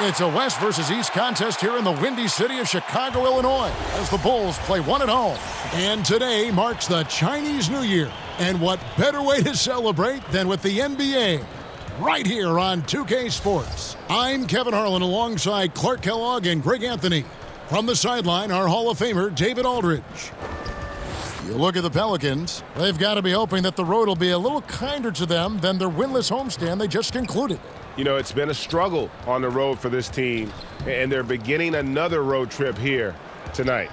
It's a West versus East contest here in the windy city of Chicago, Illinois, as the Bulls play one at home. Oh. And today marks the Chinese New Year. And what better way to celebrate than with the NBA? Right here on 2K Sports. I'm Kevin Harlan alongside Clark Kellogg and Greg Anthony. From the sideline, our Hall of Famer, David Aldridge. You look at the Pelicans, they've got to be hoping that the road will be a little kinder to them than their winless homestand they just concluded. You know, it's been a struggle on the road for this team, and they're beginning another road trip here tonight.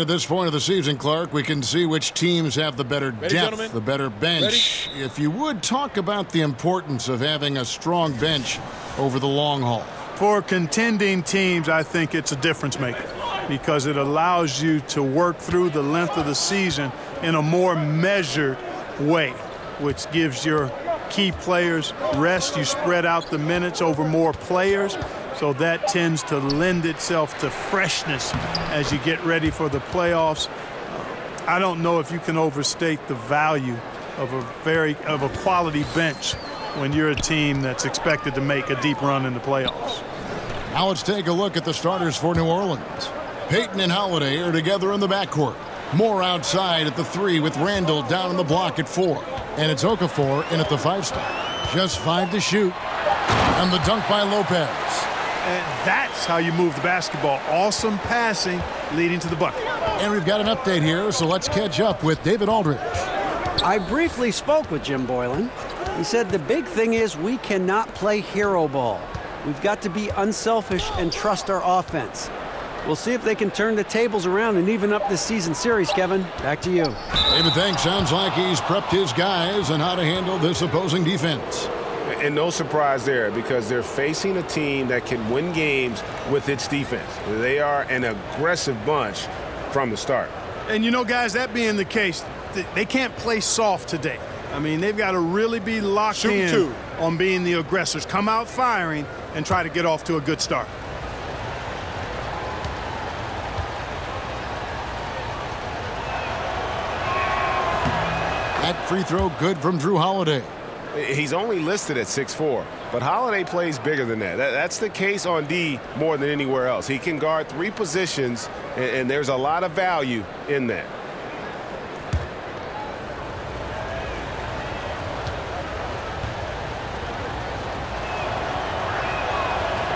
At this point of the season, Clark, we can see which teams have the better Ready, depth, gentlemen? the better bench. If you would talk about the importance of having a strong bench over the long haul. For contending teams, I think it's a difference maker because it allows you to work through the length of the season in a more measured way, which gives your key players rest. You spread out the minutes over more players, so that tends to lend itself to freshness as you get ready for the playoffs. I don't know if you can overstate the value of a very of a quality bench when you're a team that's expected to make a deep run in the playoffs. Now let's take a look at the starters for New Orleans. Payton and Holiday are together in the backcourt. Moore outside at the three with Randle down in the block at four. And it's Okafor in at the five spot. Just five to shoot. And the dunk by Lopez. And that's how you move the basketball. Awesome passing leading to the bucket. And we've got an update here, so let's catch up with David Aldridge. I briefly spoke with Jim Boylan. He said the big thing is we cannot play hero ball. We've got to be unselfish and trust our offense. We'll see if they can turn the tables around and even up this season series, Kevin. Back to you. David thanks. Sounds like he's prepped his guys on how to handle this opposing defense. And no surprise there because they're facing a team that can win games with its defense. They are an aggressive bunch from the start. And you know, guys, that being the case, they can't play soft today. I mean, they've got to really be locked Shoot in two. on being the aggressors. Come out firing and try to get off to a good start. That free throw good from Jrue Holiday. He's only listed at 6'4", but Holiday plays bigger than that. that. That's the case on D more than anywhere else. He can guard three positions, and, and there's a lot of value in that.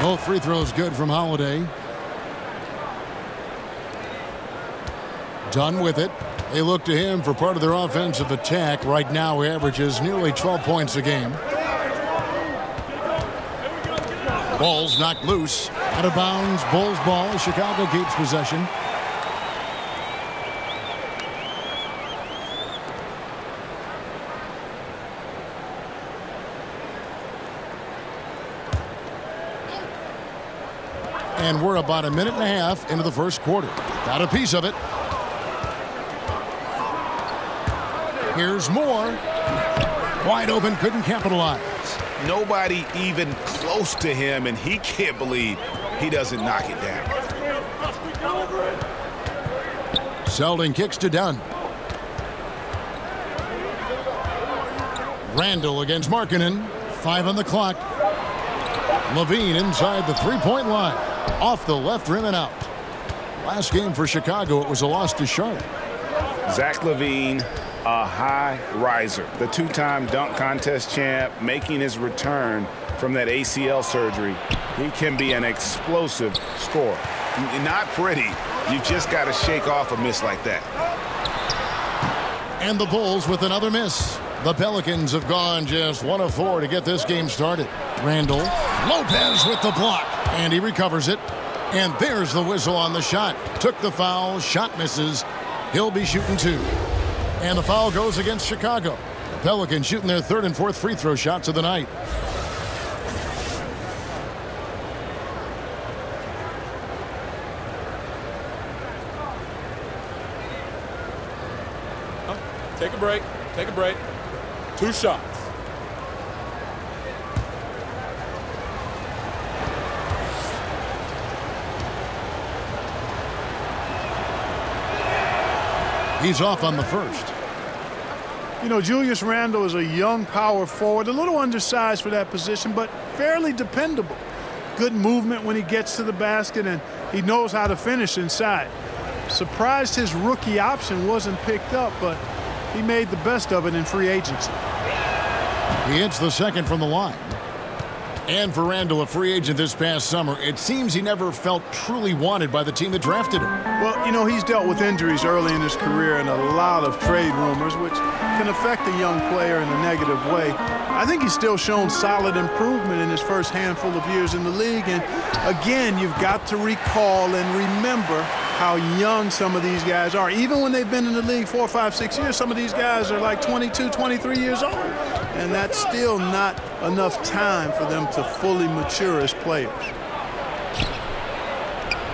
Both free throws good from Holiday. Done with it. They look to him for part of their offensive attack. Right now, he averages nearly 12 points a game. Ball's knocked loose. Out of bounds. Bulls ball. Chicago keeps possession. And we're about a minute and a half into the first quarter. Got a piece of it. Here's Moore. Wide open, couldn't capitalize. Nobody even close to him, and he can't believe he doesn't knock it down. Seldon kicks to Dunn. Randle against Markkanen. Five on the clock. LaVine inside the three-point line. Off the left rim and out. Last game for Chicago, it was a loss to Charlotte. Zach LaVine, a high riser, the two-time dunk contest champ, making his return from that ACL surgery. He can be an explosive scorer. Not pretty. You just got to shake off a miss like that. And the Bulls with another miss. The Pelicans have gone just one of four to get this game started. Randle, Lopez with the block, and he recovers it. And there's the whistle on the shot. Took the foul, shot misses. He'll be shooting two. And the foul goes against Chicago. The Pelicans shooting their third and fourth free throw shots of the night. Take a break. Take a break. Two shots. He's off on the first. You know, Julius Randle is a young power forward, a little undersized for that position, but fairly dependable. Good movement when he gets to the basket, and he knows how to finish inside. Surprised his rookie option wasn't picked up, but he made the best of it in free agency. He hits the second from the line. And for Randle, a free agent this past summer, it seems he never felt truly wanted by the team that drafted him. Well, you know, he's dealt with injuries early in his career and a lot of trade rumors, which can affect a young player in a negative way. I think he's still shown solid improvement in his first handful of years in the league. And again, you've got to recall and remember how young some of these guys are. Even when they've been in the league four, five, six years, some of these guys are like 22, 23 years old. And that's still not enough time for them to fully mature as players.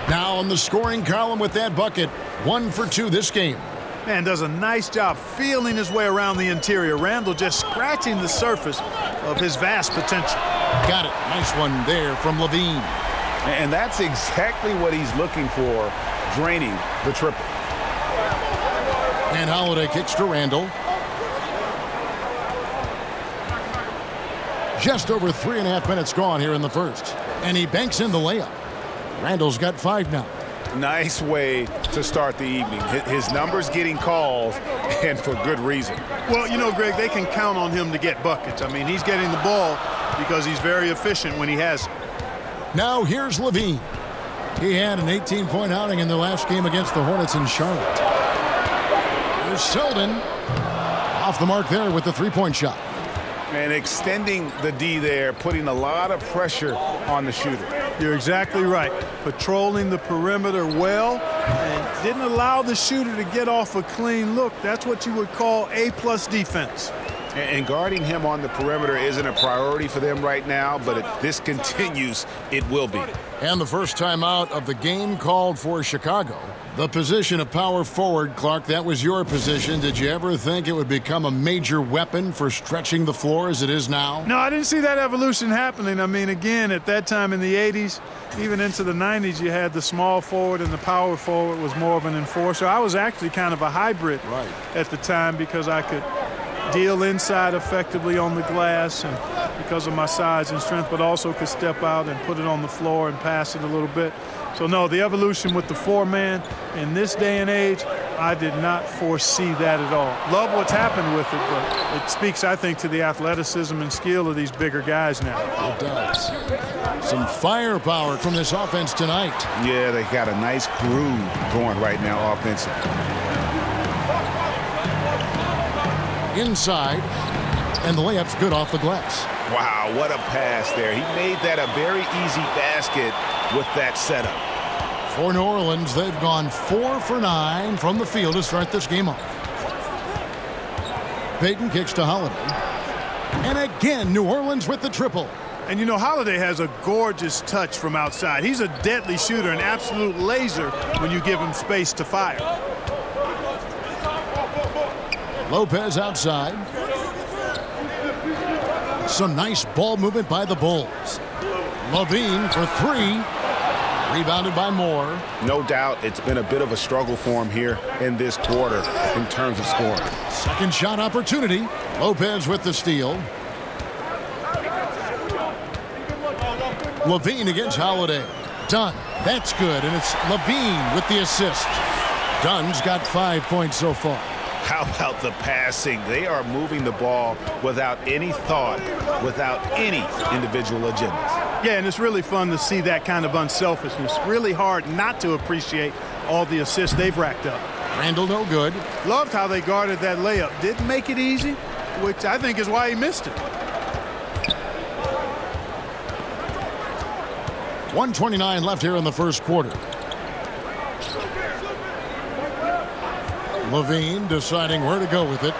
Now on the scoring column with that bucket, one for two this game. Man does a nice job feeling his way around the interior. Randle just scratching the surface of his vast potential. Got it. Nice one there from LaVine. And that's exactly what he's looking for, draining the triple. And Holiday kicks to Randle. Just over three and a half minutes gone here in the first. And he banks in the layup. Randle's got five now. Nice way to start the evening. His numbers getting called, and for good reason. Well, you know, Greg, they can count on him to get buckets. I mean, he's getting the ball because he's very efficient when he has it. Now here's LaVine. He had an 18-point outing in their last game against the Hornets in Charlotte. Here's Selden. Off the mark there with the three-point shot. And extending the D there, putting a lot of pressure on the shooter. You're exactly right. Patrolling the perimeter well and didn't allow the shooter to get off a clean look. That's what you would call A-plus defense. And guarding him on the perimeter isn't a priority for them right now, but if this continues, it will be. And the first time out of the game called for Chicago. The position of power forward, Clark, that was your position. Did you ever think it would become a major weapon for stretching the floor as it is now? No, I didn't see that evolution happening. I mean, again, at that time in the 80s, even into the 90s, you had the small forward and the power forward was more of an enforcer. I was actually kind of a hybrid right. at the time because I could deal inside effectively on the glass and because of my size and strength, but also could step out and put it on the floor and pass it a little bit. So, no, the evolution with the four-man in this day and age, I did not foresee that at all. Love what's happened with it, but it speaks, I think, to the athleticism and skill of these bigger guys now. It does. Some firepower from this offense tonight. Yeah, they got a nice groove going right now offensively. Inside, and the layup's good off the glass. Wow, what a pass there. He made that a very easy basket with that setup. For New Orleans, they've gone four for nine from the field to start this game off. Payton kicks to Holiday. And again, New Orleans with the triple. And you know, Holiday has a gorgeous touch from outside. He's a deadly shooter, an absolute laser when you give him space to fire. Lopez outside. Some nice ball movement by the Bulls. LaVine for three. Rebounded by Moore. No doubt it's been a bit of a struggle for him here in this quarter in terms of scoring. Second shot opportunity. Lopez with the steal. LaVine against Holiday. Dunn. That's good. And it's LaVine with the assist. Dunn's got five points so far. How about the passing? They are moving the ball without any thought, without any individual agendas. Yeah, and it's really fun to see that kind of unselfishness. Really hard not to appreciate all the assists they've racked up. Randle no good. Loved how they guarded that layup. Didn't make it easy, which I think is why he missed it. 129 left here in the first quarter. LaVine deciding where to go with it.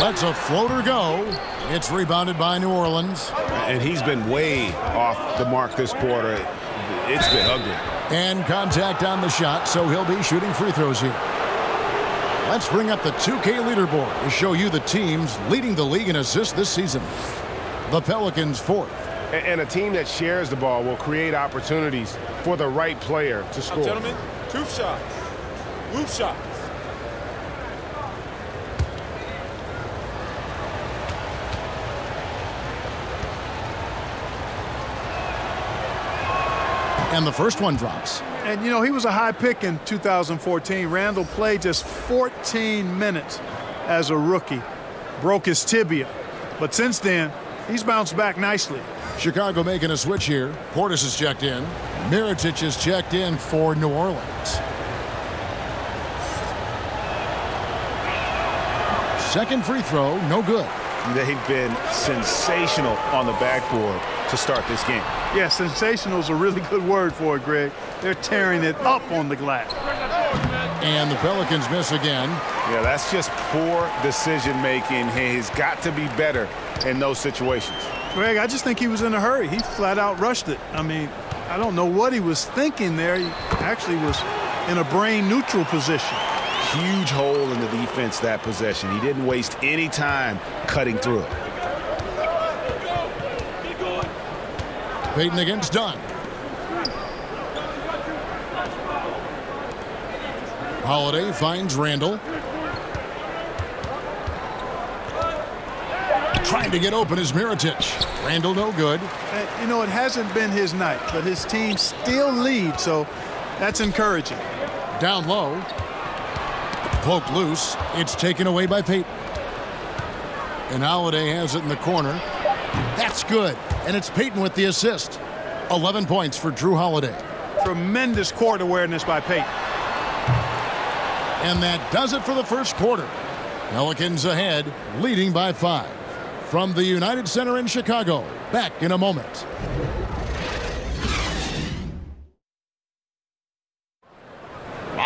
Lets a floater go. It's rebounded by New Orleans. And he's been way off the mark this quarter. It's been ugly. And contact on the shot, so he'll be shooting free throws here. Let's bring up the 2K leaderboard to show you the teams leading the league in assists this season. The Pelicans fourth. And a team that shares the ball will create opportunities for the right player to score. Gentlemen, two shots. Move shots. And the first one drops. And, you know, he was a high pick in 2014. Randle played just 14 minutes as a rookie. Broke his tibia. But since then, he's bounced back nicely. Chicago making a switch here. Portis is checked in. Mirotic is checked in for New Orleans. Second free throw, no good. They've been sensational on the backboard to start this game. Yeah, sensational is a really good word for it, Greg. They're tearing it up on the glass. And the Pelicans miss again. Yeah, that's just poor decision making. He's got to be better in those situations. Greg, I just think he was in a hurry. He flat out rushed it. I mean, I don't know what he was thinking there. He actually was in a brain neutral position. Huge hole in the defense that possession. He didn't waste any time cutting through it. Payton against Dunn. Holiday finds Randle. Trying to get open is Mirotic. Randle no good. You know, it hasn't been his night, but his team still leads, so that's encouraging. Down low. Poked loose. It's taken away by Payton. And Holiday has it in the corner. That's good. And it's Payton with the assist. 11 points for Jrue Holiday. Tremendous court awareness by Payton. And that does it for the first quarter. Pelicans ahead, leading by five. From the United Center in Chicago, back in a moment.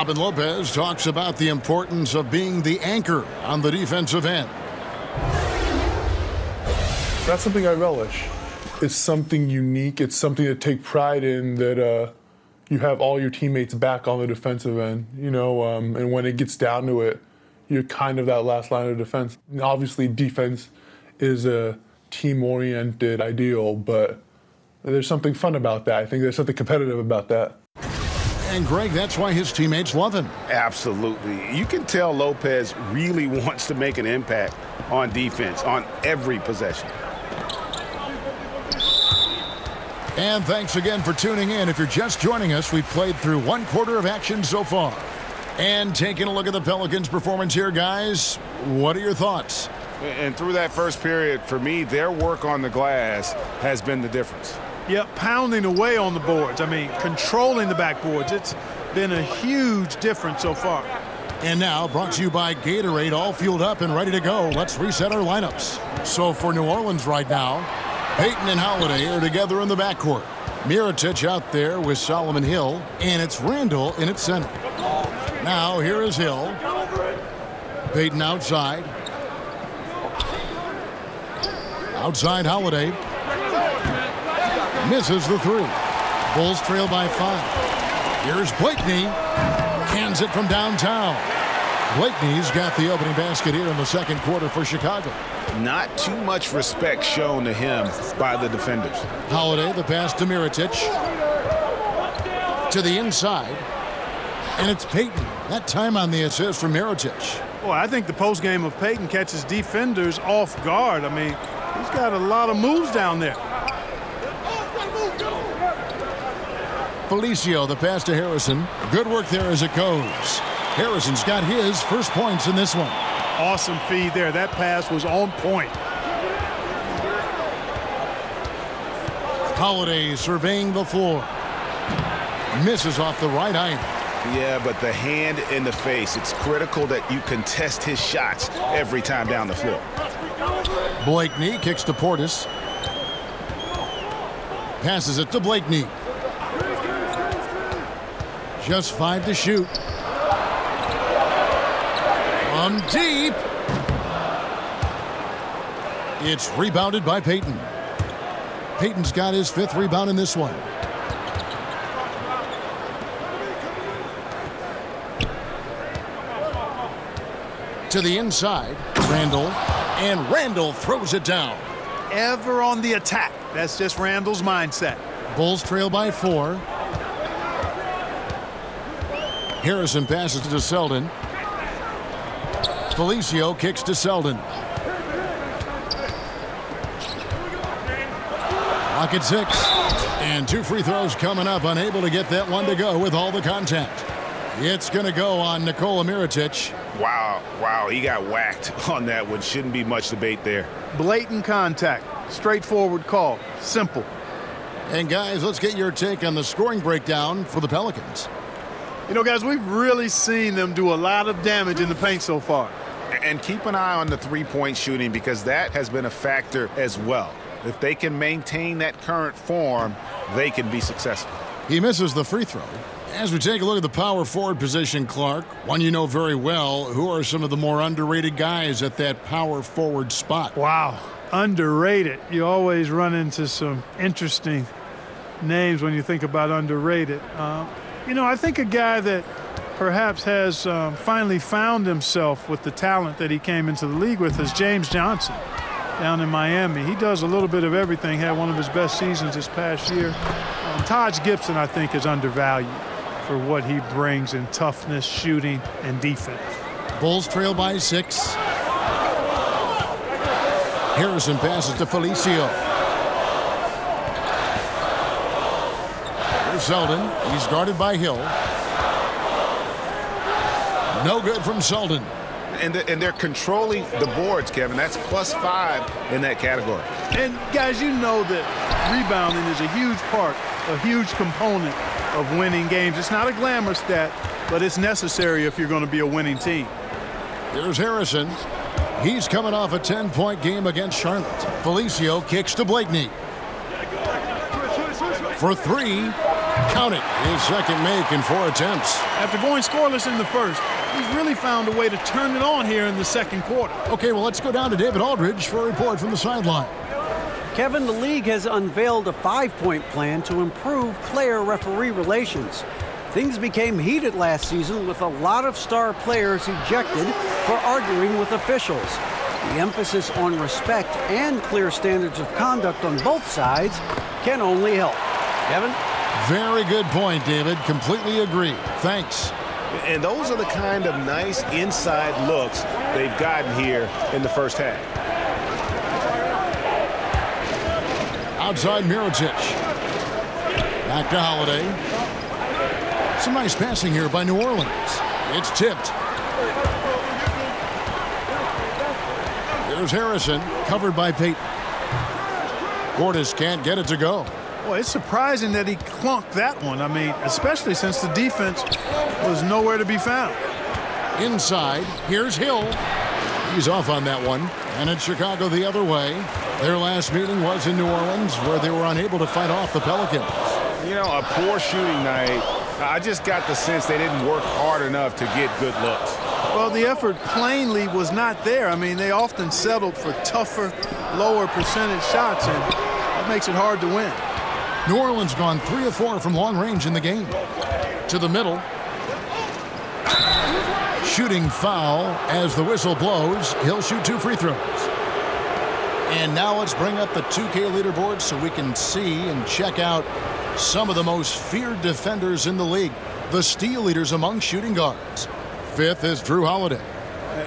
Robin Lopez talks about the importance of being the anchor on the defensive end. That's something I relish. It's something unique. It's something to take pride in that uh, you have all your teammates back on the defensive end, you know, um, and when it gets down to it, you're kind of that last line of defense. And obviously, defense is a team oriented ideal, but there's something fun about that. I think there's something competitive about that. And Greg, that's why his teammates love him. Absolutely. You can tell Lopez really wants to make an impact on defense on every possession. And thanks again for tuning in. If you're just joining us, we've played through one quarter of action so far. And taking a look at the Pelicans' performance here, guys, what are your thoughts? And through that first period, for me, their work on the glass has been the difference. Yep, pounding away on the boards. I mean, controlling the backboards. It's been a huge difference so far. And now, brought to you by Gatorade, all fueled up and ready to go. Let's reset our lineups. So for New Orleans right now, Payton and Holiday are together in the backcourt. Mirotic out there with Solomon Hill, and it's Randle in its center. Now, here is Hill. Payton outside. Outside Holiday. Misses the three. Bulls trail by five. Here's Blakeney. Cans it from downtown. Blakeney's got the opening basket here in the second quarter for Chicago. Not too much respect shown to him by the defenders. Holiday, the pass to Mirotic. To the inside. And it's Payton. That time on the assist from Mirotic. Well, I think the post game of Payton catches defenders off guard. I mean, he's got a lot of moves down there. Felicio, the pass to Harrison. Good work there as it goes. Harrison's got his first points in this one. Awesome feed there. That pass was on point. Holiday surveying the floor. Misses off the right eye. Yeah, but the hand in the face, it's critical that you contest his shots every time down the floor. Blakeney kicks to Portis. Passes it to Blakeney. Just five to shoot. From deep. It's rebounded by Payton. Payton's got his fifth rebound in this one. To the inside, Randle. And Randle throws it down. Ever on the attack. That's just Randle's mindset. Bulls trail by four. Harrison passes to Selden. Felicio kicks to Selden. Clock at six. And two free throws coming up. Unable to get that one to go with all the contact. It's going to go on Nikola Mirotic. Wow, wow, he got whacked on that one. Shouldn't be much debate there. Blatant contact. Straightforward call. Simple. And guys, let's get your take on the scoring breakdown for the Pelicans. You know, guys, we've really seen them do a lot of damage in the paint so far. And keep an eye on the three-point shooting because that has been a factor as well. If they can maintain that current form, they can be successful. He misses the free throw. As we take a look at the power forward position, Clark, one you know very well, who are some of the more underrated guys at that power forward spot? Wow, underrated. You always run into some interesting names when you think about underrated. Uh, you know, I think a guy that perhaps has um, finally found himself with the talent that he came into the league with is James Johnson down in Miami. He does a little bit of everything, had one of his best seasons this past year. Um, Gibson, I think, is undervalued for what he brings in toughness, shooting, and defense. Bulls trail by six. Harrison passes to Felicio. Here's Selden. He's guarded by Hill. No good from Selden. And, and they're controlling the boards, Kevin. That's plus five in that category. And guys, you know that rebounding is a huge part, a huge component of winning games. It's not a glamour stat, but it's necessary if you're going to be a winning team. Here's Harrison. He's coming off a 10-point game against Charlotte. Felicio kicks to Blakeney. For three, count it. His second make in four attempts. After going scoreless in the first, he's really found a way to turn it on here in the second quarter. Okay, well, let's go down to David Aldridge for a report from the sideline. Kevin, the league has unveiled a five-point plan to improve player-referee relations. Things became heated last season with a lot of star players ejected for arguing with officials. The emphasis on respect and clear standards of conduct on both sides can only help. Kevin? Very good point, David. Completely agree. Thanks. And those are the kind of nice inside looks they've gotten here in the first half. Outside Mirotic. Back to Holiday. Some nice passing here by New Orleans. It's tipped. Here's Harrison, covered by Payton. Portis can't get it to go. Well, it's surprising that he clunked that one. I mean, especially since the defense was nowhere to be found. Inside, here's Hill. He's off on that one. And it's Chicago the other way. Their last meeting was in New Orleans, where they were unable to fight off the Pelicans. You know, a poor shooting night. I just got the sense they didn't work hard enough to get good looks. Well, the effort plainly was not there. I mean, they often settled for tougher, lower percentage shots, and that makes it hard to win. New Orleans gone three of four from long range in the game. To the middle. Shooting foul as the whistle blows. He'll shoot two free throws. And now let's bring up the 2K leaderboard so we can see and check out some of the most feared defenders in the league. The steal leaders among shooting guards. Fifth is Jrue Holiday.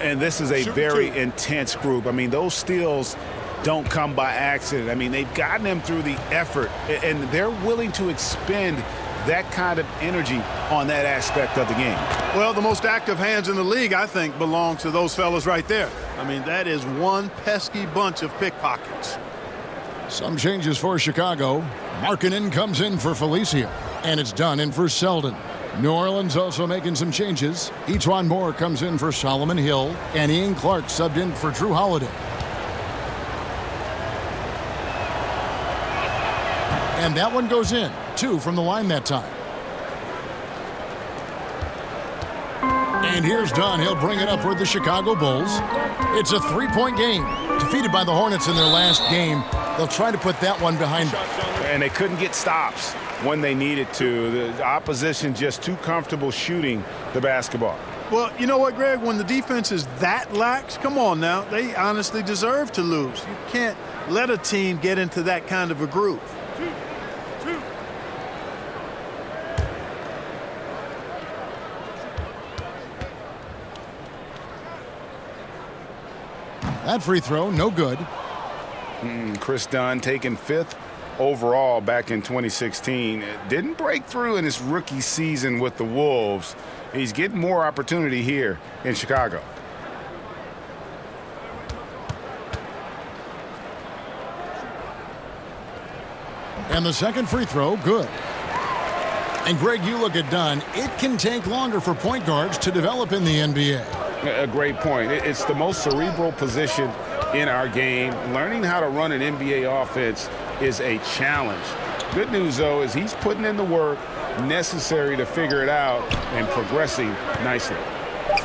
And this is a very intense group. I mean, those steals don't come by accident. I mean, they've gotten them through the effort, and they're willing to expend that kind of energy on that aspect of the game. Well, the most active hands in the league, I think, belong to those fellas right there. I mean, that is one pesky bunch of pickpockets. Some changes for Chicago. Markkanen comes in for Felicio, and it's Dunn in for Selden. New Orleans also making some changes. E'Twaun Moore comes in for Solomon Hill, and Ian Clark subbed in for Jrue Holiday. And that one goes in. Two from the line that time. And here's Dunn. He'll bring it up for the Chicago Bulls. It's a three-point game. Defeated by the Hornets in their last game. They'll try to put that one behind them. And they couldn't get stops when they needed to. The opposition just too comfortable shooting the basketball. Well, you know what, Greg? When the defense is that lax, come on now. They honestly deserve to lose. You can't let a team get into that kind of a groove. That free throw, no good. Mm, Kris Dunn taking fifth overall back in 2016. Didn't break through in his rookie season with the Wolves. He's getting more opportunity here in Chicago. And the second free throw, good. And Greg, you look at Dunn. It can take longer for point guards to develop in the NBA. A great point. It's the most cerebral position in our game. Learning how to run an NBA offense is a challenge. Good news, though, is he's putting in the work necessary to figure it out and progressing nicely.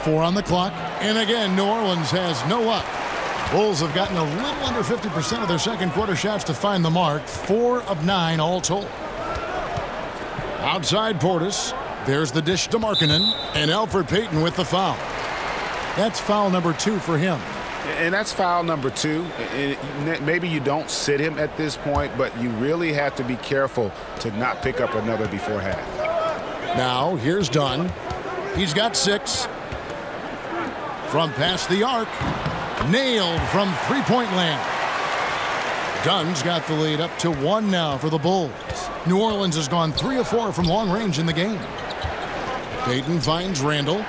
Four on the clock. And again, New Orleans has no luck. Bulls have gotten a little under 50% of their second quarter shots to find the mark. Four of nine all told. Outside Portis. There's the dish to Markkanen. And Elfrid Payton with the foul. That's foul number two for him. And that's foul number two. And maybe you don't sit him at this point, but you really have to be careful to not pick up another before half. Now, here's Dunn. He's got six. From past the arc. Nailed from three-point land. Dunn's got the lead up to one now for the Bulls. New Orleans has gone three of four from long range in the game. Payton finds Randle.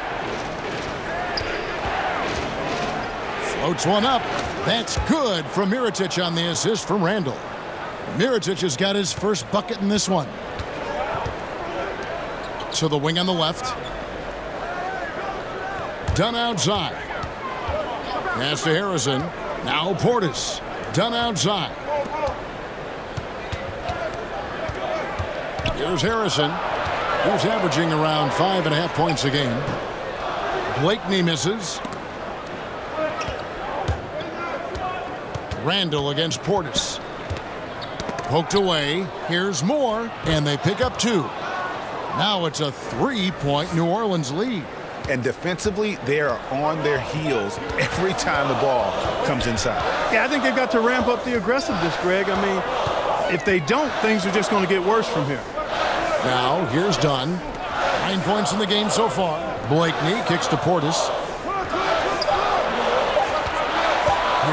Floats one up. That's good from Mirotic on the assist from Randle. Mirotic has got his first bucket in this one. So the wing on the left. Dunn outside. Pass to Harrison. Now Portis. Dunn outside. Here's Harrison. He's averaging around five and a half points a game. Blakeney misses. Randle against Portis. Poked away. Here's Moore. And they pick up two. Now it's a three-point New Orleans lead. And defensively, they are on their heels every time the ball comes inside. Yeah, I think they've got to ramp up the aggressiveness, Greg. I mean, if they don't, things are just going to get worse from here. Now, here's Dunn. Nine points in the game so far. Blakeney kicks to Portis.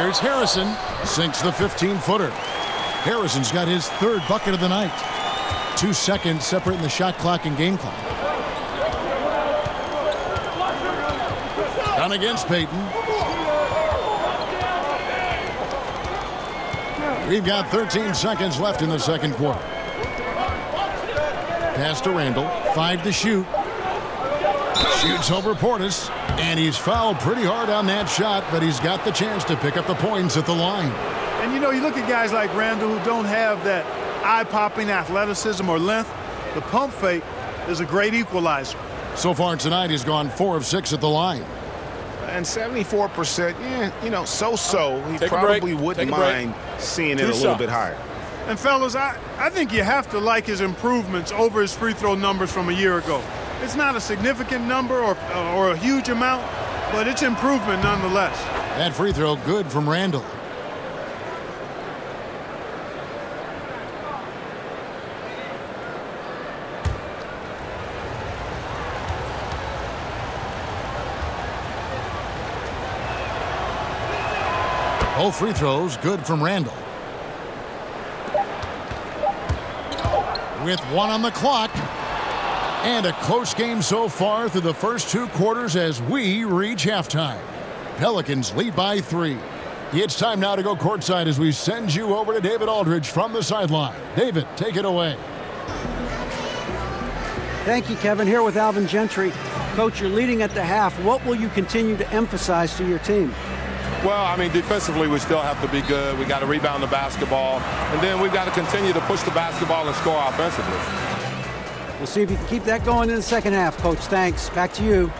Here's Harrison. Sinks the 15-footer. Harrison's got his third bucket of the night. Two seconds separating the shot clock and game clock. Dunn against Payton. We've got 13 seconds left in the second quarter. Pass to Randle. Five to shoot. Shoots over Portis. And he's fouled pretty hard on that shot, but he's got the chance to pick up the points at the line. And you know, you look at guys like Randle who don't have that eye-popping athleticism or length. The pump fake is a great equalizer. So far tonight, he's gone four of six at the line. And 74%, yeah, you know, so-so. He Take probably wouldn't Take mind seeing Two it a little shots. bit higher. And fellas, I, I think you have to like his improvements over his free throw numbers from a year ago. It's not a significant number or, or a huge amount, but it's improvement nonetheless. That free throw good from Randle. Both free throws good from Randle. With one on the clock. And a close game so far through the first two quarters as we reach halftime. Pelicans lead by three. It's time now to go courtside as we send you over to David Aldridge from the sideline. David, take it away. Thank you, Kevin. Here with Alvin Gentry. Coach, you're leading at the half. What will you continue to emphasize to your team? Well, I mean, defensively, we still have to be good. We got to rebound the basketball. And then we've got to continue to push the basketball and score offensively. We'll see if you can keep that going in the second half, Coach. Thanks. Back to you.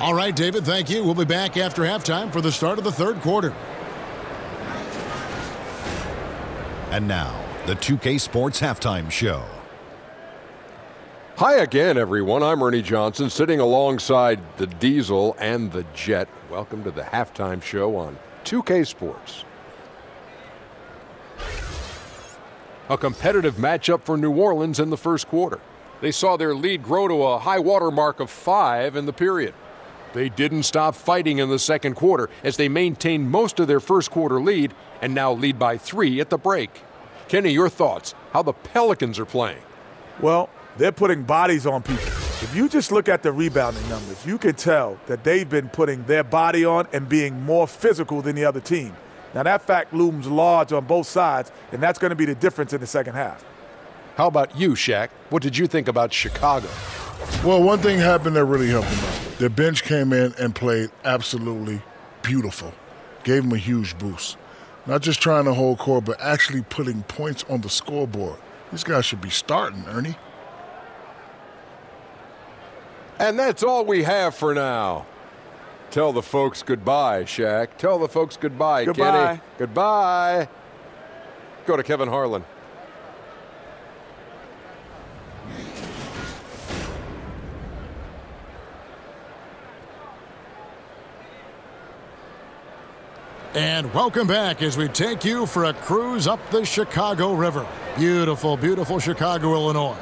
All right, David, thank you. We'll be back after halftime for the start of the third quarter. And now, the 2K Sports Halftime Show. Hi again, everyone. I'm Ernie Johnson, sitting alongside the Diesel and the Jet. Welcome to the halftime show on 2K Sports. A competitive matchup for New Orleans in the first quarter. They saw their lead grow to a high water mark of five in the period. They didn't stop fighting in the second quarter as they maintained most of their first quarter lead and now lead by three at the break. Kenny, your thoughts? How the Pelicans are playing? Well, they're putting bodies on people. If you just look at the rebounding numbers, you can tell that they've been putting their body on and being more physical than the other team. Now, that fact looms large on both sides, and that's going to be the difference in the second half. How about you, Shaq? What did you think about Chicago? Well, one thing happened that really helped them out. Their bench came in and played absolutely beautiful, gave them a huge boost. Not just trying to hold court, but actually putting points on the scoreboard. These guys should be starting, Ernie. And that's all we have for now. Tell the folks goodbye, Shaq. Tell the folks goodbye, Goodbye. Kenny. Goodbye. Go to Kevin Harlan. And welcome back as we take you for a cruise up the Chicago River. Beautiful, beautiful Chicago, Illinois.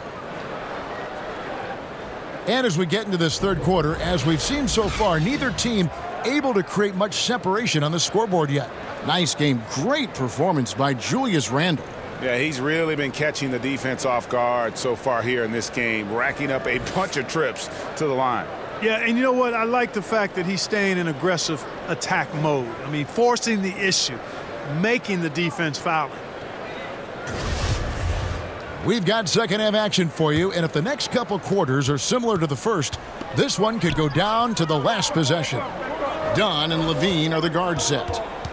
And as we get into this third quarter, as we've seen so far, neither team able to create much separation on the scoreboard yet. Nice game. Great performance by Julius Randle. Yeah, he's really been catching the defense off guard so far here in this game, racking up a bunch of trips to the line. Yeah, and you know what? I like the fact that he's staying in aggressive attack mode. I mean, forcing the issue, making the defense foul. We've got second half action for you, and if the next couple quarters are similar to the first, this one could go down to the last possession. Dunn and LaVine are the guard set.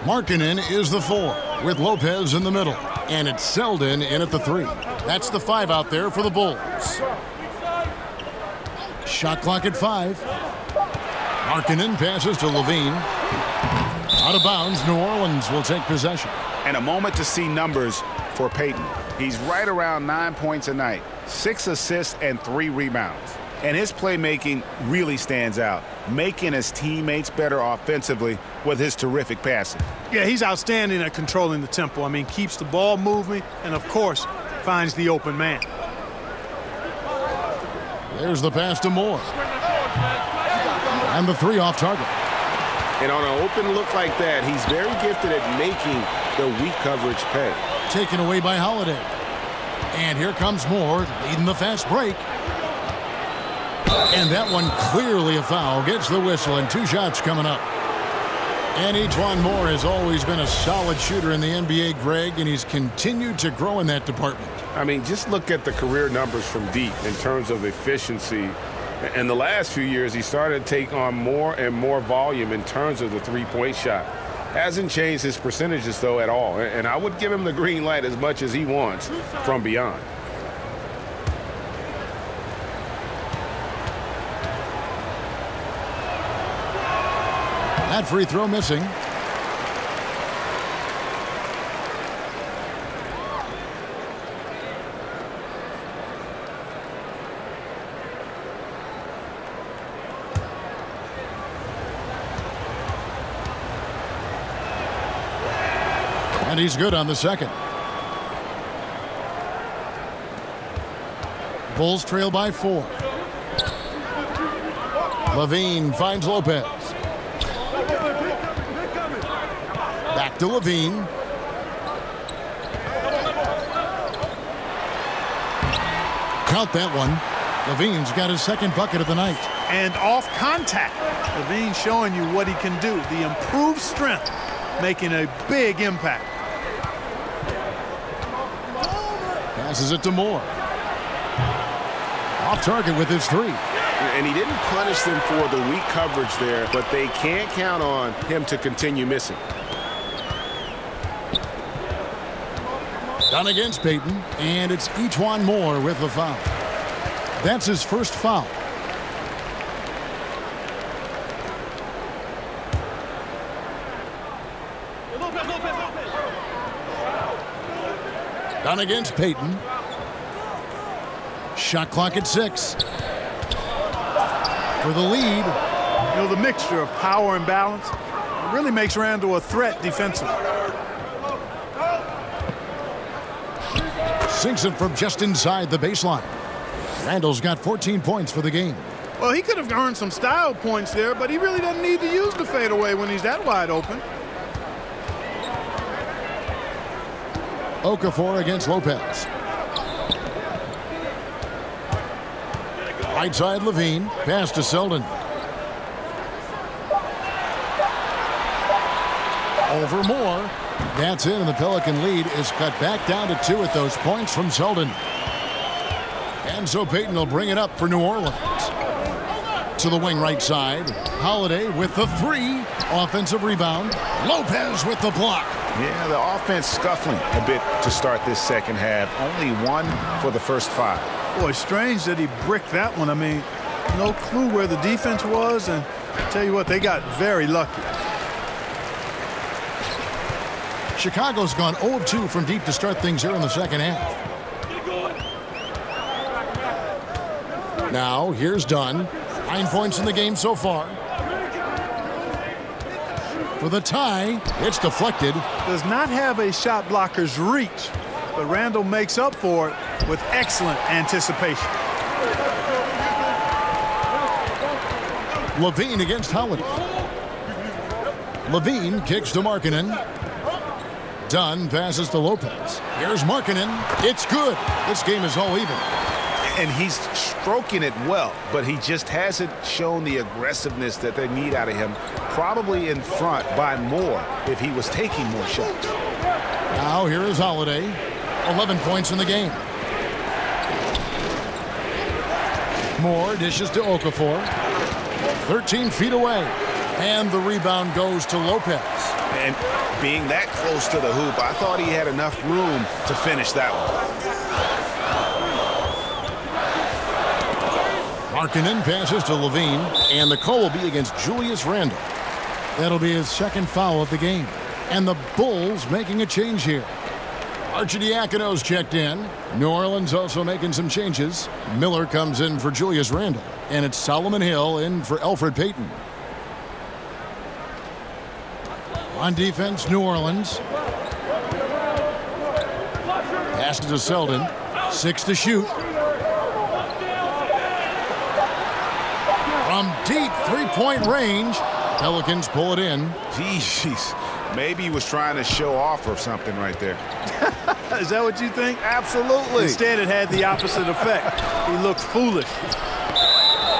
Markkanen is the four, with Lopez in the middle, and it's Selden in at the three. That's the five out there for the Bulls. Shot clock at five. Markkanen passes to LaVine. Out of bounds, New Orleans will take possession. And a moment to see numbers for Payton. He's right around nine points a night, six assists and three rebounds. And his playmaking really stands out, making his teammates better offensively with his terrific passing. Yeah, he's outstanding at controlling the tempo. I mean, keeps the ball moving and, of course, finds the open man. There's the pass to Moore. And the three off target. And on an open look like that, he's very gifted at making the weak coverage pay. Taken away by Holiday. And here comes Moore leading the fast break. And that one clearly a foul. Gets the whistle and two shots coming up. And E'Twaun Moore has always been a solid shooter in the NBA, Greg, and he's continued to grow in that department. I mean, just look at the career numbers from deep in terms of efficiency. In the last few years, he started to take on more and more volume in terms of the three-point shot. Hasn't changed his percentages, though, at all. And I would give him the green light as much as he wants from beyond. That free throw missing. And he's good on the second. Bulls trail by four. LaVine finds Lopez. Back to LaVine. Count that one. LaVine's got his second bucket of the night. And off contact, LaVine showing you what he can do. The improved strength making a big impact. Passes it to Moore. Off target with his three. And he didn't punish them for the weak coverage there, but they can't count on him to continue missing. Dunn against Payton, and it's E'Twaun Moore with the foul. That's his first foul. Dunn against Payton. Shot clock at six. For the lead. You know, the mixture of power and balance really makes Randle a threat defensively. Sinks it from just inside the baseline. Randle's got 14 points for the game. Well, he could have earned some style points there, but he really doesn't need to use the fadeaway when he's that wide open. Okafor against Lopez. Right side LaVine. Pass to Selden. Over Moore. That's in, and the Pelican lead is cut back down to two at those points from Selden. And so Payton will bring it up for New Orleans. To the wing right side. Holiday with the three. Offensive rebound. Lopez with the block. Yeah, the offense scuffling a bit to start this second half. Only one for the first five. Boy, strange that he bricked that one. I mean, no clue where the defense was, and I tell you what, they got very lucky. Chicago's gone 0-2 from deep to start things here in the second half. Now, here's Dunn. Nine points in the game so far. For the tie, it's deflected. Does not have a shot blocker's reach, but Randle makes up for it with excellent anticipation. LaVine against Holiday. LaVine kicks to Markkanen. Dunn passes to Lopez. Here's Markkanen. It's good. This game is all even. And he's stroking it well, but he just hasn't shown the aggressiveness that they need out of him. Probably in front by more if he was taking more shots. Now here is Holiday. 11 points in the game. Moore dishes to Okafor. 13 feet away. And the rebound goes to Lopez. And being that close to the hoop, I thought he had enough room to finish that one. Markkanen passes to LaVine, and the call will be against Julius Randle. That'll be his second foul of the game. And the Bulls making a change here. Arcidiacono's checked in. New Orleans also making some changes. Miller comes in for Julius Randle. And it's Solomon Hill in for Elfrid Payton. On defense, New Orleans. Pass to Selden. Six to shoot. From deep three-point range, Pelicans pull it in. Jeez, maybe he was trying to show off or something right there. Is that what you think? Absolutely. Instead, it had the opposite effect. He looked foolish.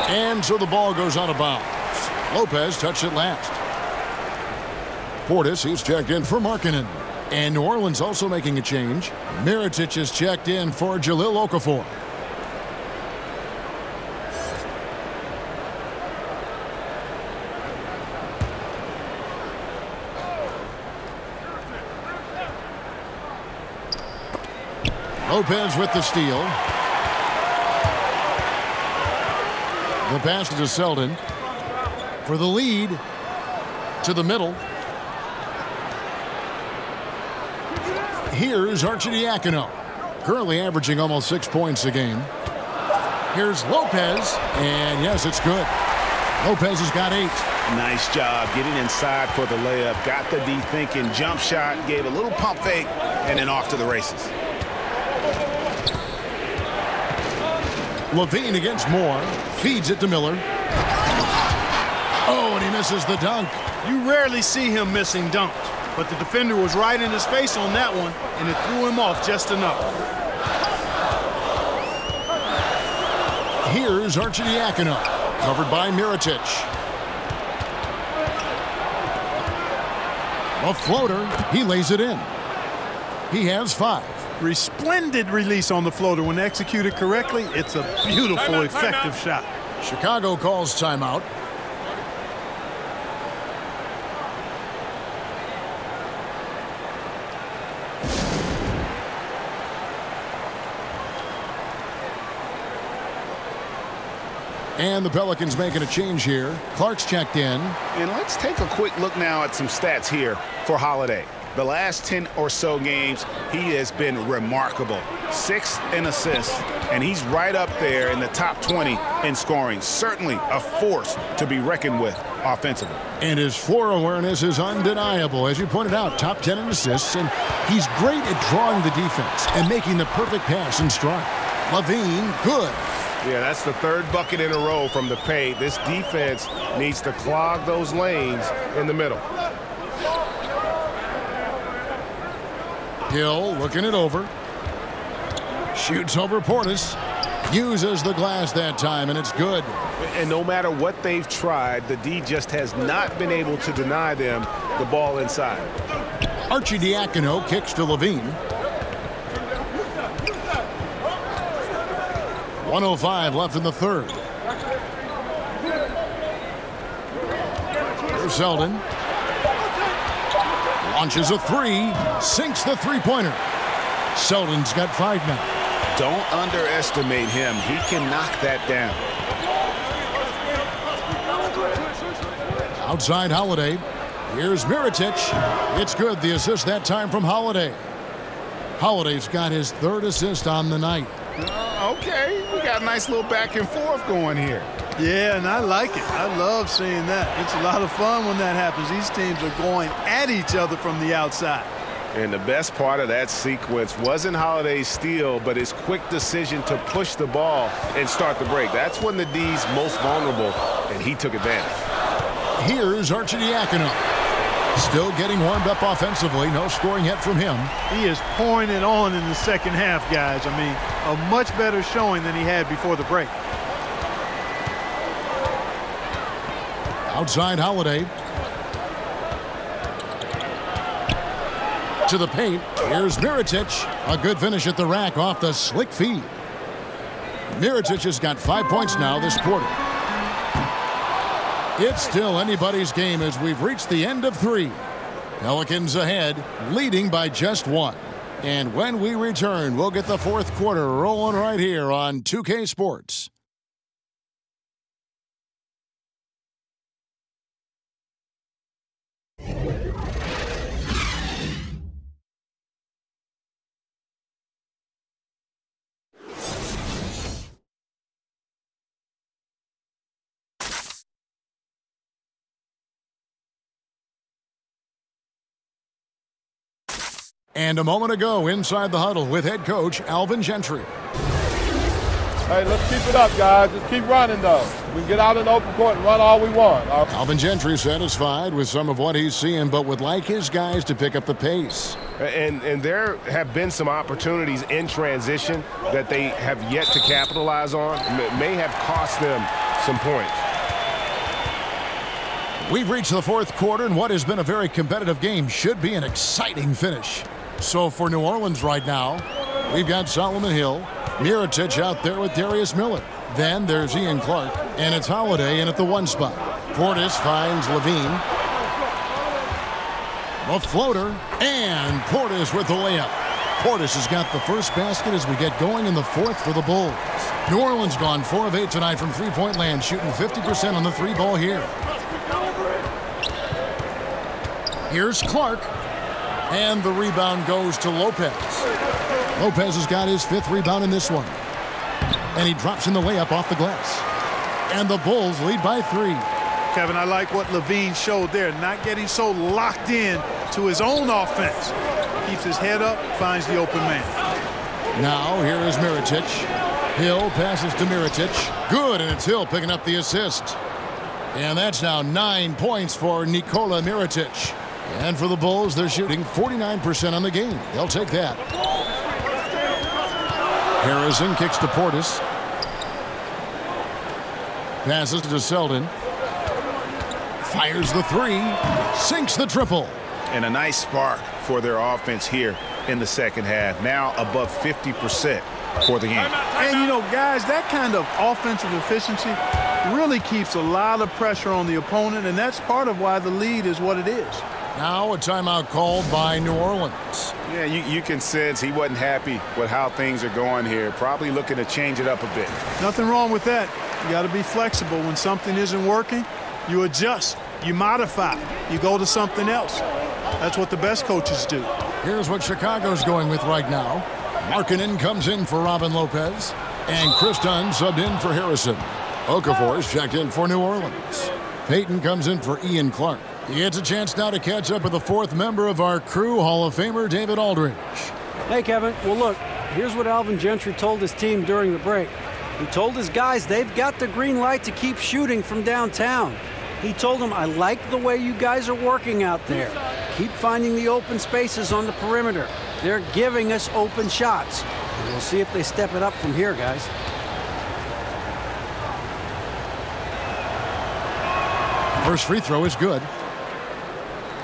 And so the ball goes out of bounds. Lopez touched it last. Portis, he's checked in for Markkanen. And New Orleans also making a change. Mirotic is checked in for Jahlil Okafor. Lopez with the steal. The pass to Selden. For the lead. To the middle. Here's Arcidiacono. Currently averaging almost six points a game. Here's Lopez. And yes, it's good. Lopez has got eight. Nice job getting inside for the layup. Got the D thinking jump shot. Gave a little pump fake. And then off to the races. LaVine against Moore. Feeds it to Miller. Oh, and he misses the dunk. You rarely see him missing dunks, but the defender was right in his face on that one, and it threw him off just enough. Here's Archie Arcidiacono, covered by Mirotic. A floater, he lays it in. He has five. Resplendent release on the floater. When executed correctly, it's a beautiful, effective shot. Chicago calls timeout. And the Pelicans making a change here. Clark's checked in. And let's take a quick look now at some stats here for Holiday. The last 10 or so games, he has been remarkable. Sixth in assists, and he's right up there in the top 20 in scoring. Certainly a force to be reckoned with offensively. And his floor awareness is undeniable. As you pointed out, top 10 in assists, and he's great at drawing the defense and making the perfect pass in stride. LaVine, good. Yeah, that's the third bucket in a row from the paint. This defense needs to clog those lanes in the middle. Hill looking it over. Shoots over Portis. Uses the glass that time, and it's good. And no matter what they've tried, the D just has not been able to deny them the ball inside. Arcidiacono kicks to LaVine. 105 left in the third. Here's Selden. Launches a three. Sinks the three-pointer. Selden's got five now. Don't underestimate him. He can knock that down. Outside Holiday. Here's Mirotic. It's good. The assist that time from Holiday. Holiday's got his third assist on the night. Uh, okay, we got a nice little back and forth going here. Yeah, and I like it. I love seeing that. It's a lot of fun when that happens. These teams are going at each other from the outside. And the best part of that sequence wasn't Holiday's steal, but his quick decision to push the ball and start the break. That's when the D's most vulnerable, and he took advantage. Here's Arcidiacono. Still getting warmed up offensively. No scoring yet from him. He is pouring it on in the second half, guys. I mean, a much better showing than he had before the break. Outside Holiday. To the paint. Here's Mirotic. A good finish at the rack off the slick feed. Mirotic has got five points now this quarter. It's still anybody's game as we've reached the end of three. Pelicans ahead, leading by just one. And when we return, we'll get the fourth quarter rolling right here on 2K Sports. And a moment ago, inside the huddle with head coach Alvin Gentry. Hey, let's keep it up, guys. Just keep running, though. We can get out in the open court and run all we want. Our Alvin Gentry satisfied with some of what he's seeing, but would like his guys to pick up the pace. And, and there have been some opportunities in transition that they have yet to capitalize on. It may have cost them some points. We've reached the fourth quarter, and what has been a very competitive game should be an exciting finish. So for New Orleans right now, we've got Solomon Hill, Mirotic out there with Darius Miller. Then there's Ian Clark, and it's Holiday in at the one spot. Portis finds LaVine. The floater, and Portis with the layup. Portis has got the first basket as we get going in the fourth for the Bulls. New Orleans gone 4 of 8 tonight from three-point land, shooting 50% on the three ball here. Here's Clark. And the rebound goes to Lopez. Lopez has got his fifth rebound in this one. And he drops in the layup off the glass. And the Bulls lead by three. Kevin, I like what LaVine showed there, not getting so locked in to his own offense. Keeps his head up, finds the open man. Now here is Mirotic. Hill passes to Mirotic. Good, and it's Hill picking up the assist. And that's now nine points for Nikola Mirotic. And for the Bulls, they're shooting 49% on the game. They'll take that. Harrison kicks to Portis. Passes to Selden. Fires the three. Sinks the triple. And a nice spark for their offense here in the second half. Now above 50% for the game. And, you know, guys, that kind of offensive efficiency really keeps a lot of pressure on the opponent, and that's part of why the lead is what it is. Now a timeout called by New Orleans. Yeah, you, you can sense he wasn't happy with how things are going here. Probably looking to change it up a bit. Nothing wrong with that. You got to be flexible. When something isn't working, you adjust, you modify, you go to something else. That's what the best coaches do. Here's what Chicago's going with right now. Markkanen comes in for Robin Lopez. And Kris Dunn subbed in for Harrison. Okafor is checked in for New Orleans. Payton comes in for Ian Clark. He gets a chance now to catch up with the fourth member of our crew, Hall of Famer David Aldridge. Hey, Kevin. Well, look, here's what Alvin Gentry told his team during the break. He told his guys they've got the green light to keep shooting from downtown. He told them, I like the way you guys are working out there. Keep finding the open spaces on the perimeter. They're giving us open shots. And we'll see if they step it up from here, guys. First free throw is good.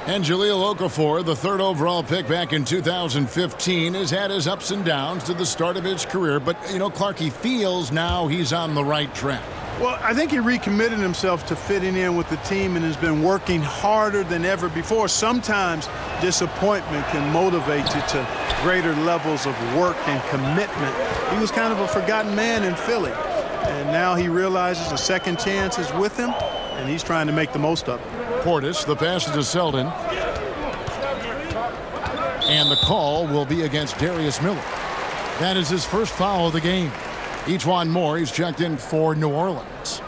And Jahlil Okafor, the third overall pick back in 2015, has had his ups and downs to the start of his career. But, you know, Clark, he feels now he's on the right track. Well, I think he recommitted himself to fitting in with the team and has been working harder than ever before. Sometimes disappointment can motivate you to greater levels of work and commitment. He was kind of a forgotten man in Philly. And now he realizes a second chance is with him, and he's trying to make the most of it. Portis, the pass to Selden. And the call will be against Darius Miller. That is his first foul of the game. E'Twaun Moore. he's checked in for New Orleans.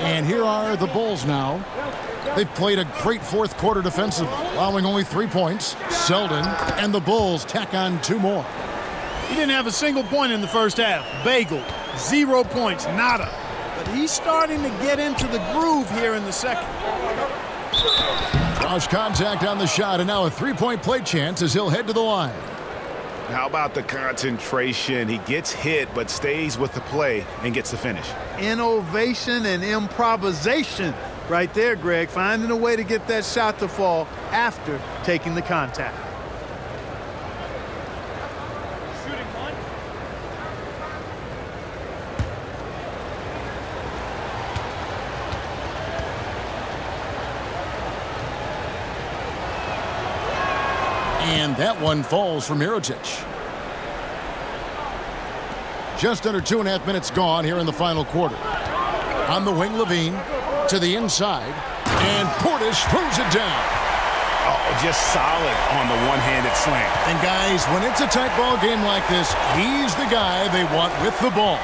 And here are the Bulls now. They've played a great fourth quarter defensively, allowing only three points. Selden and the Bulls tack on two more. He didn't have a single point in the first half. Bagel, zero points, nada. But he's starting to get into the groove here in the second. Cross contact on the shot, and now a three-point play chance as he'll head to the line. How about the concentration? He gets hit but stays with the play and gets the finish. Innovation and improvisation right there, Greg. Finding a way to get that shot to fall after taking the contact. And that one falls for Mirotic. Just under two and a half minutes gone here in the final quarter. On the wing, LaVine to the inside. And Portis throws it down. Oh, just solid on the one-handed slam. And guys, when it's a tight ball game like this, he's the guy they want with the ball.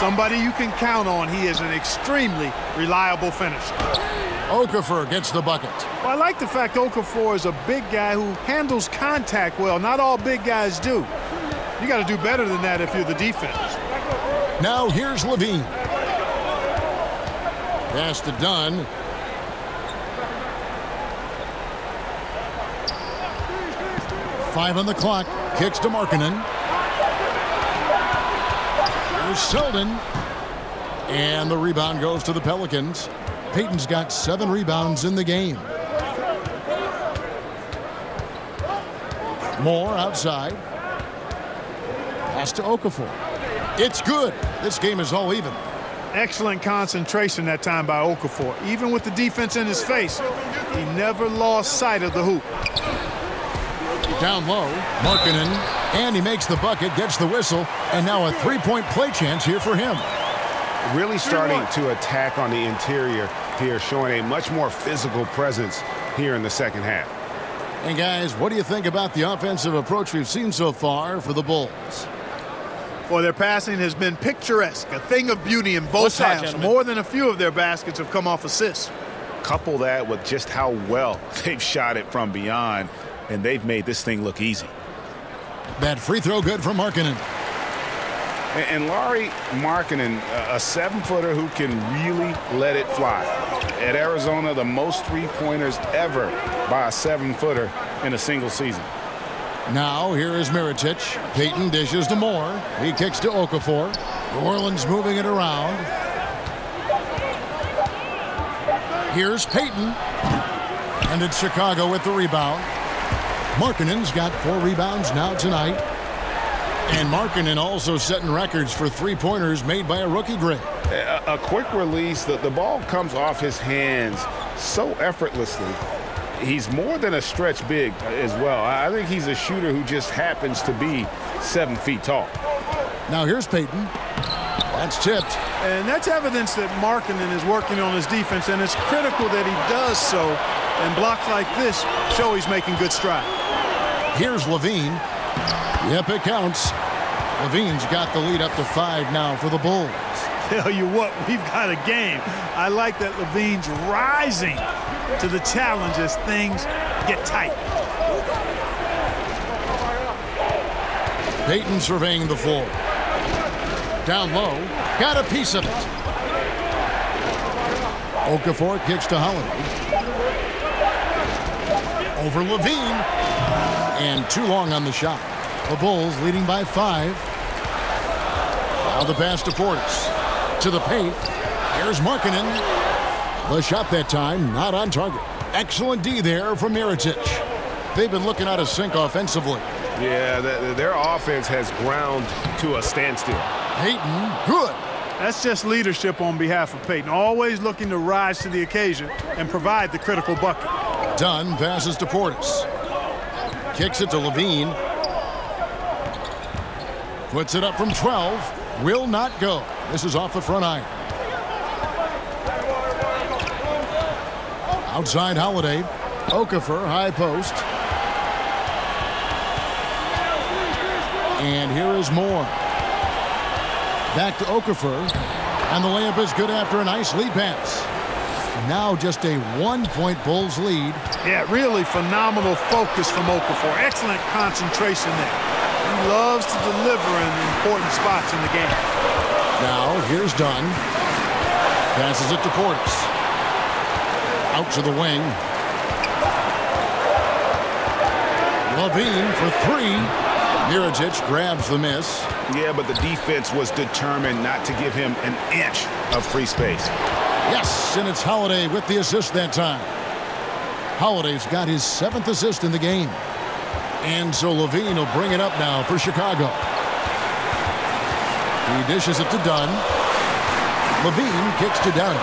Somebody you can count on. He is an extremely reliable finisher. Okafor gets the bucket. Well, I like the fact Okafor is a big guy who handles contact well. Not all big guys do. You got to do better than that if you're the defense. Now here's LaVine. Pass to Dunn. Five on the clock. Kicks to Markkanen. Here's Selden. And the rebound goes to the Pelicans. Payton's got seven rebounds in the game. Moore outside. Pass to Okafor. It's good. This game is all even. Excellent concentration that time by Okafor. Even with the defense in his face, he never lost sight of the hoop. Down low, Markkanen, and he makes the bucket, gets the whistle, and now a three-point play chance here for him. Really starting to attack on the interior here, showing a much more physical presence here in the second half. And guys, what do you think about the offensive approach we've seen so far for the Bulls? Well, their passing has been picturesque, a thing of beauty in both halves. More than a few of their baskets have come off assists. Couple that with just how well they've shot it from beyond, and they've made this thing look easy. That free throw good for Markkanen. And, and Lauri Markkanen, a seven-footer who can really let it fly. At Arizona, the most three-pointers ever by a seven-footer in a single season. Now, here is Mirotic. Payton dishes to Moore. He kicks to Okafor. New Orleans moving it around. Here's Payton. And it's Chicago with the rebound. Markkanen's got four rebounds now tonight. And Markkanen also setting records for three-pointers made by a rookie grade. A, a quick release. The, the ball comes off his hands so effortlessly he's more than a stretch big as well. I think he's a shooter who just happens to be seven feet tall. Now here's Payton. That's tipped. And that's evidence that Markkanen is working on his defense, and it's critical that he does so. And blocks like this show he's making good stride. Here's LaVine. Yep, it counts. LaVine's got the lead up to five now for the Bulls. Tell you what, we've got a game. I like that LaVine's rising to the challenge as things get tight. Payton surveying the floor. Down low, got a piece of it. Okafor kicks to Holiday. Over LaVine. And too long on the shot. The Bulls leading by five. Now the pass to Portis. To the paint. Here's Markkanen. The shot that time, not on target. Excellent D there from Mirotic. They've been looking out of sync offensively. Yeah, the, their offense has ground to a standstill. Payton, good. That's just leadership on behalf of Payton. Always looking to rise to the occasion and provide the critical bucket. Dunn passes to Portis. Kicks it to LaVine. Puts it up from 12. Will not go. This is off the front iron. Outside Holiday. Okafor, high post. And here is Moore. Back to Okafor. And the layup is good after a nice lead pass. Now just a one-point Bulls lead. Yeah, really phenomenal focus from Okafor. Excellent concentration there. He loves to deliver in important spots in the game. Now, here's Dunn. Passes it to Portis. Out to the wing. LaVine for three. Mirotic grabs the miss. Yeah, but the defense was determined not to give him an inch of free space. Yes, and it's Holiday with the assist that time. Holiday's got his seventh assist in the game. And so LaVine will bring it up now for Chicago. He dishes it to Dunn. LaVine kicks to Dunn.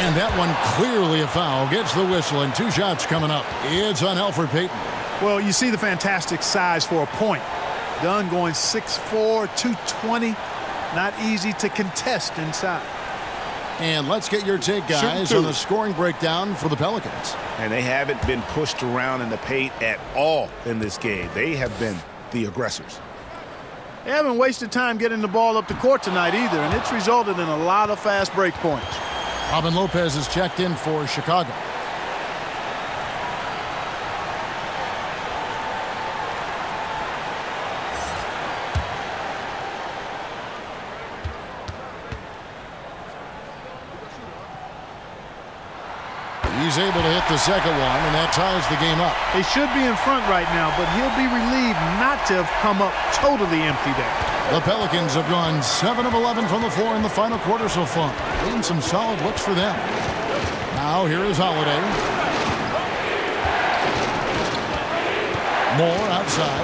And that one clearly a foul. Gets the whistle and two shots coming up. It's on Elfrid Payton. Well, you see the fantastic size for a point. Dunn going 6'4", 220. Not easy to contest inside. And let's get your take, guys, on the scoring breakdown for the Pelicans. And they haven't been pushed around in the paint at all in this game. They have been the aggressors. They haven't wasted time getting the ball up the court tonight either, and it's resulted in a lot of fast break points. Robin Lopez is checked in for Chicago. Able to hit the second one, and that ties the game up. They should be in front right now, but he'll be relieved not to have come up totally empty there. The Pelicans have gone 7 of 11 from the floor in the final quarter so far. Been some solid looks for them. Now here is Holiday. Moore outside.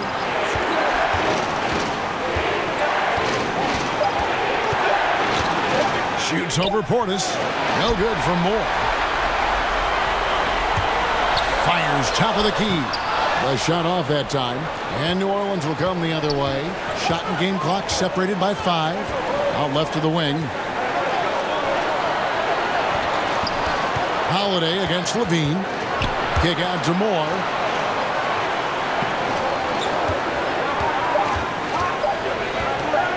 Shoots over Portis. No good for Moore. Top of the key. The shot off that time. And New Orleans will come the other way. Shot and game clock separated by five. Out left to the wing. Holiday against LaVine. Kick out to Moore.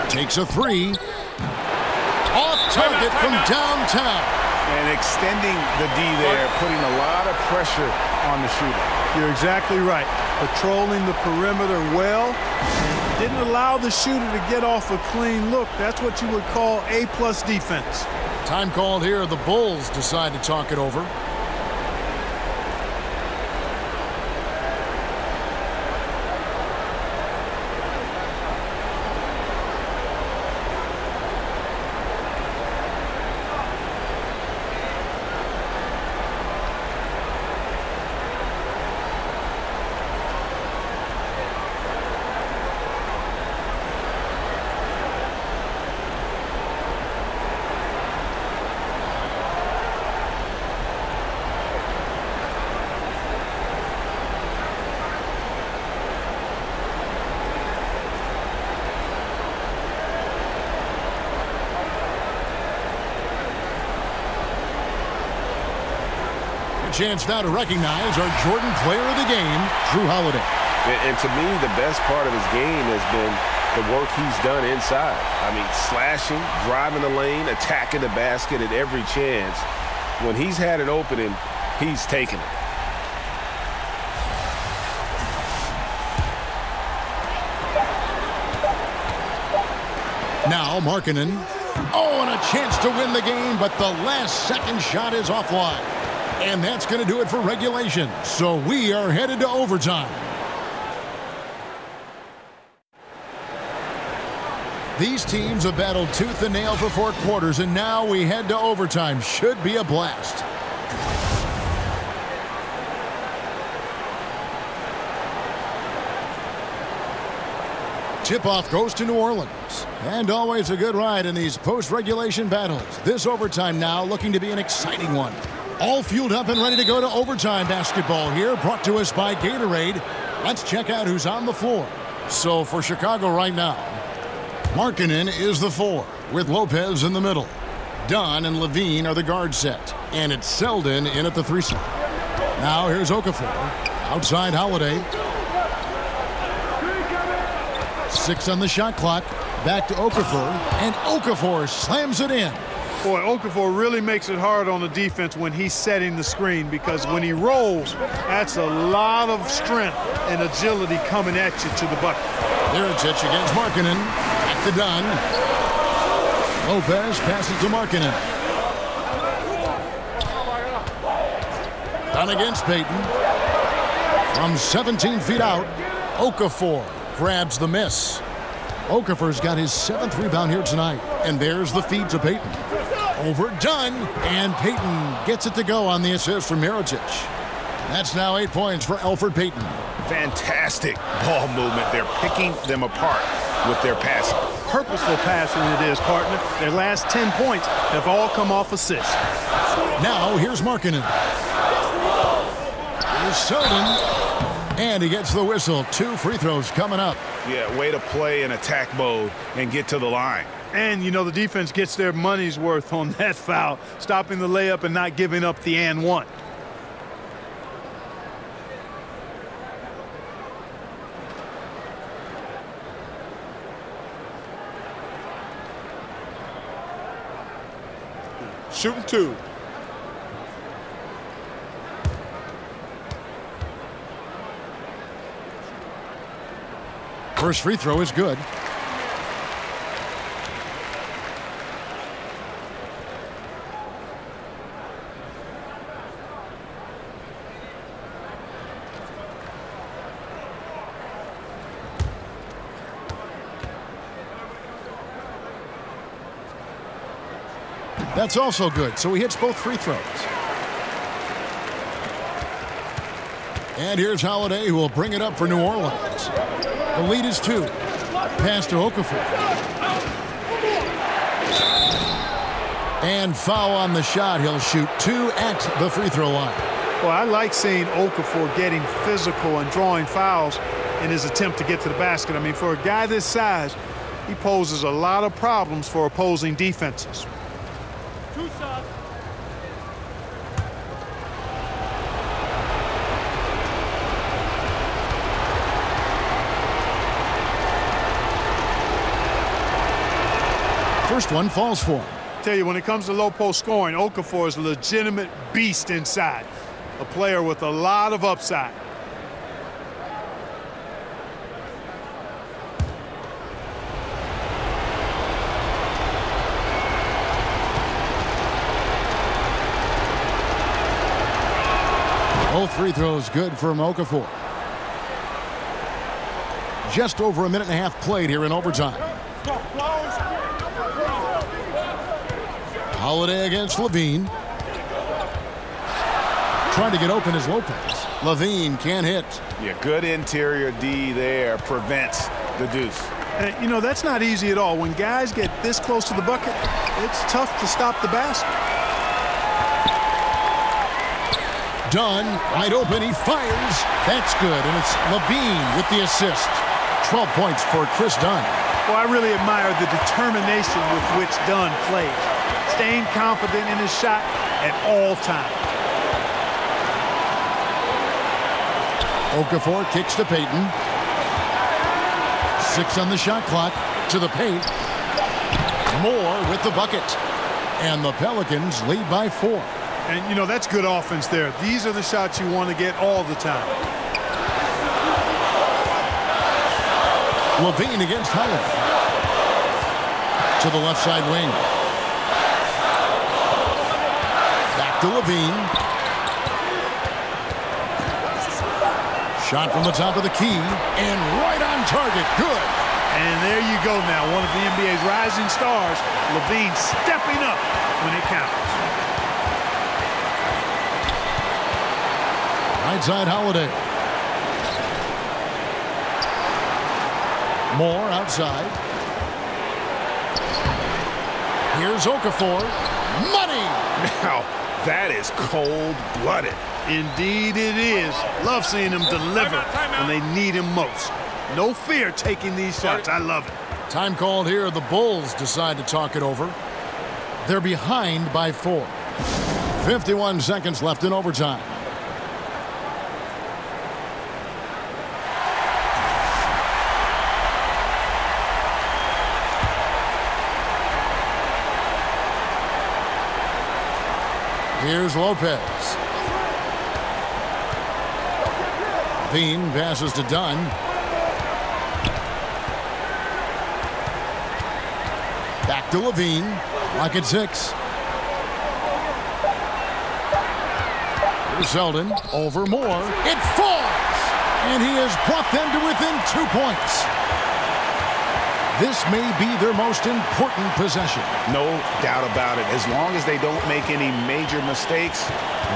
Takes a three. Off target from downtown. And extending the D there, putting a lot of pressure on the shooter. You're exactly right. Patrolling the perimeter well. Didn't allow the shooter to get off a clean look. That's what you would call A-plus defense. Time called here. The Bulls decide to talk it over. Chance now to recognize our Jordan player of the game, Jrue Holiday. And, and to me, the best part of his game has been the work he's done inside. I mean, slashing, driving the lane, attacking the basket at every chance. When he's had an opening, he's taken it. Now Markkanen. Oh, and a chance to win the game, but the last second shot is offline. And that's going to do it for regulation. So we are headed to overtime. These teams have battled tooth and nail for four quarters, and now we head to overtime. Should be a blast. Tip-off goes to New Orleans. And always a good ride in these post-regulation battles. This overtime now looking to be an exciting one. All fueled up and ready to go to overtime basketball here, brought to us by Gatorade. Let's check out who's on the floor. So for Chicago right now, Markkanen is the four, with Lopez in the middle. Dunn and LaVine are the guard set, and it's Selden in at the three slot. Now here's Okafor. Outside Holiday. Six on the shot clock. Back to Okafor, and Okafor slams it in. Boy, Okafor really makes it hard on the defense when he's setting the screen because when he rolls, that's a lot of strength and agility coming at you to the bucket. Mirotic against Markkanen. Back to Dunn. Lopez passes to Markkanen. Dunn against Payton. From 17 feet out, Okafor grabs the miss. Okafor's got his seventh rebound here tonight. And there's the feed to Payton. Over Dunn, and Payton gets it to go on the assist from Mirotic. That's now eight points for Elfrid Payton. Fantastic ball movement. They're picking them apart with their passing. Purposeful passing it is, partner. Their last 10 points have all come off assists. Now here's Markkanen. Here's Selden. And he gets the whistle. Two free throws coming up. Yeah, way to play in attack mode and get to the line. And, you know, the defense gets their money's worth on that foul, stopping the layup and not giving up the and one. Shooting two. First free throw is good. That's also good. So he hits both free throws. And here's Holiday, who will bring it up for New Orleans. The lead is two. Pass to Okafor. And foul on the shot. He'll shoot two at the free throw line. Well, I like seeing Okafor getting physical and drawing fouls in his attempt to get to the basket. I mean, for a guy this size, he poses a lot of problems for opposing defenses. First one falls for him. Tell you, when it comes to low post scoring, Okafor is a legitimate beast inside. A player with a lot of upside. Both free throws good for Okafor. Just over a minute and a half played here in overtime. Holiday against LaVine. Trying to get open is Lopez. LaVine can't hit. Yeah, good interior D there prevents the deuce. And, you know, that's not easy at all. When guys get this close to the bucket, it's tough to stop the basket. Dunn, wide open, he fires. That's good, and it's LaVine with the assist. 12 points for Kris Dunn. Well, I really admire the determination with which Dunn plays, staying confident in his shot at all times. Okafor kicks to Payton. Six on the shot clock to the paint. Moore with the bucket. And the Pelicans lead by four. And, you know, that's good offense there. These are the shots you want to get all the time. LaVine against Howard. To the left side wing. To LaVine. Shot from the top of the key. And right on target. Good. And there you go now. One of the NBA's rising stars. LaVine stepping up when it counts. Right side Holiday. Moore outside. Here's Okafor. Money! Now, that is cold-blooded. Indeed it is. Love seeing them deliver when they need him most. No fear taking these shots. I love it. Time called here. The Bulls decide to talk it over. They're behind by four. 51 seconds left in overtime. Here's Lopez. Bean passes to Dunn. Back to LaVine. Lock at six. Here's Selden. Over Moore. It falls! And he has brought them to within two points. This may be their most important possession. No doubt about it. As long as they don't make any major mistakes,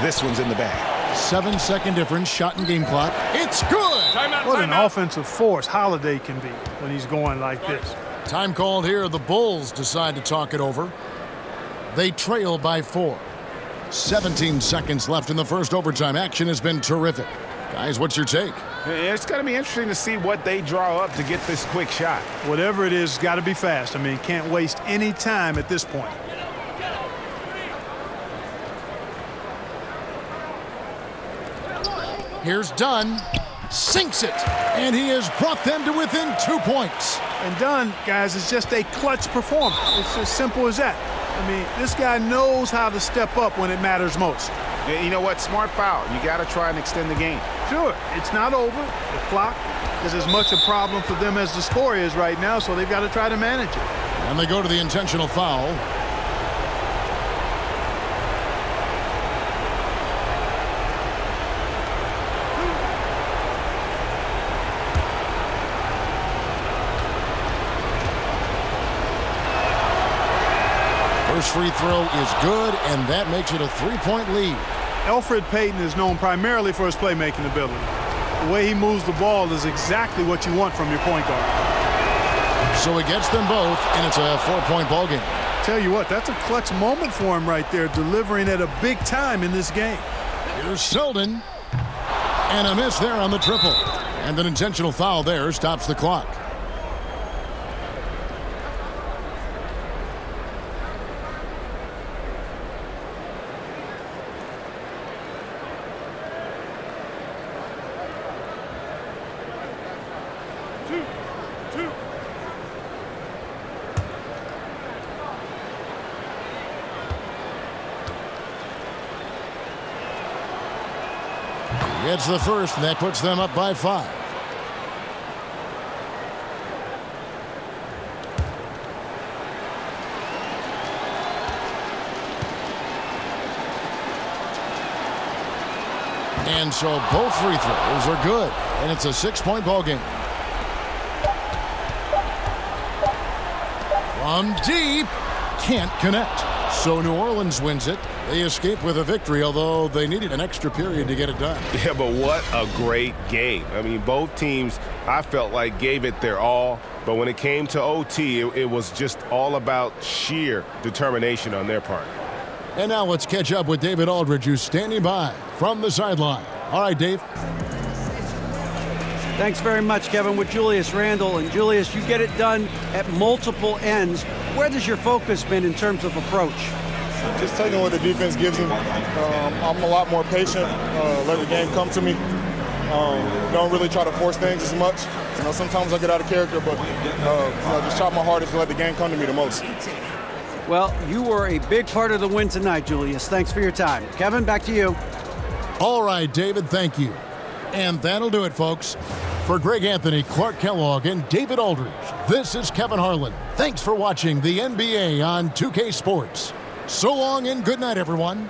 this one's in the bag. Seven second difference, shot and game clock. It's good. what an offensive force Holiday can be when he's going like this. Time called here. The Bulls decide to talk it over. They trail by four. 17 seconds left in the first overtime. Action has been terrific. Guys, what's your take? It's going to be interesting to see what they draw up to get this quick shot. Whatever it is, got to be fast. I mean, can't waste any time at this point. Here's Dunn. Sinks it. And he has brought them to within two points. And Dunn, guys, is just a clutch performer. It's as simple as that. I mean, this guy knows how to step up when it matters most. You know what? Smart foul. You got to try and extend the game. Sure. It's not over. The clock is as much a problem for them as the score is right now, so they've got to try to manage it. And they go to the intentional foul. First free throw is good, and that makes it a three-point lead. Elfrid Payton is known primarily for his playmaking ability. The way he moves the ball is exactly what you want from your point guard. So he gets them both, and it's a four-point ball game. Tell you what, that's a clutch moment for him right there, delivering at a big time in this game. Here's Selden. And a miss there on the triple. And an intentional foul there stops the clock. Gets the first, and that puts them up by five. And so both free throws are good, and it's a six-point ball game. From deep, can't connect. So New Orleans wins it. They escape with a victory, although they needed an extra period to get it done. Yeah, but what a great game. I mean, both teams, I felt like, gave it their all. But when it came to OT, it, it was just all about sheer determination on their part. And now let's catch up with David Aldridge, who's standing by from the sideline. All right, Dave. Thanks very much, Kevin, with Julius Randle And Julius, you get it done at multiple ends. Where does your focus been in terms of approach? Just taking what the defense gives them. Um, I'm a lot more patient, uh, let the game come to me. Um, don't really try to force things as much. You know, sometimes I get out of character, but uh, you know, just try my hardest to let the game come to me the most. Well, you were a big part of the win tonight, Julius. Thanks for your time. Kevin, back to you. All right, David, thank you. And that'll do it, folks. For Greg Anthony, Clark Kellogg, and David Aldridge, this is Kevin Harlan. Thanks for watching the NBA on 2K Sports. So long and good night, everyone.